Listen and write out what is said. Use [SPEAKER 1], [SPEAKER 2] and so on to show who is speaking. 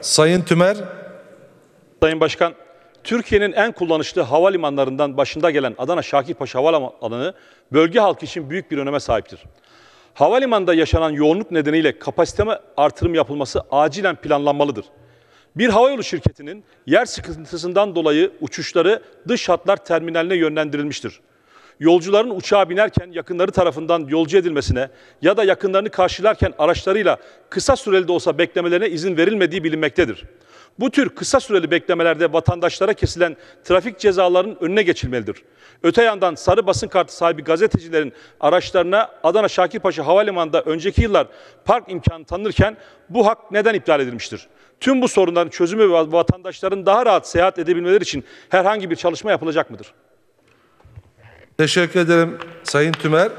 [SPEAKER 1] Sayın Tümer.
[SPEAKER 2] Sayın Başkan, Türkiye'nin en kullanışlı havalimanlarından başında gelen Adana Şakirpaşa Havalimanı bölge halkı için büyük bir öneme sahiptir. Havalimanında yaşanan yoğunluk nedeniyle kapasiteme artırım yapılması acilen planlanmalıdır. Bir havayolu şirketinin yer sıkıntısından dolayı uçuşları dış hatlar terminaline yönlendirilmiştir. Yolcuların uçağa binerken yakınları tarafından yolcu edilmesine ya da yakınlarını karşılarken araçlarıyla kısa süreli de olsa beklemelerine izin verilmediği bilinmektedir. Bu tür kısa süreli beklemelerde vatandaşlara kesilen trafik cezalarının önüne geçilmelidir. Öte yandan sarı basın kartı sahibi gazetecilerin araçlarına Adana Şakirpaşa Havalimanı'nda önceki yıllar park imkanı tanınırken bu hak neden iptal edilmiştir? Tüm bu sorunların çözümü ve vatandaşların daha rahat seyahat edebilmeleri için herhangi bir çalışma yapılacak mıdır?
[SPEAKER 1] Teşekkür ederim Sayın Tümer.